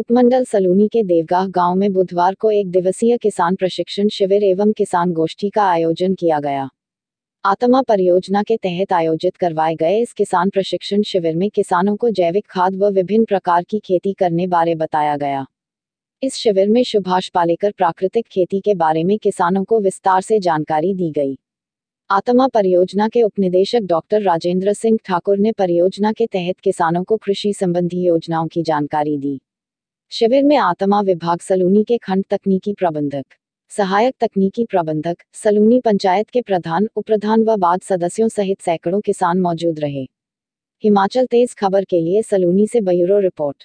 उपमंडल सलूनी के देवगाह गाँव में बुधवार को एक दिवसीय किसान प्रशिक्षण शिविर एवं किसान गोष्ठी का आयोजन किया गया। आत्मा परियोजना के तहत आयोजित करवाए गए इस किसान प्रशिक्षण शिविर में किसानों को जैविक खाद व विभिन्न प्रकार की खेती करने बारे बताया गया। इस शिविर में सुभाष पालेकर प्राकृतिक खेती के बारे में किसानों को विस्तार से जानकारी दी गई। आत्मा परियोजना के उपनिदेशक डॉक्टर राजेंद्र सिंह ठाकुर ने परियोजना के तहत किसानों को कृषि संबंधी योजनाओं की जानकारी दी। शिविर में आत्मा विभाग सलूनी के खंड तकनीकी प्रबंधक, सहायक तकनीकी प्रबंधक, सलूनी पंचायत के प्रधान उपप्रधान व बाद सदस्यों सहित सैकड़ों किसान मौजूद रहे। हिमाचल तेज खबर के लिए सलूनी से ब्यूरो रिपोर्ट।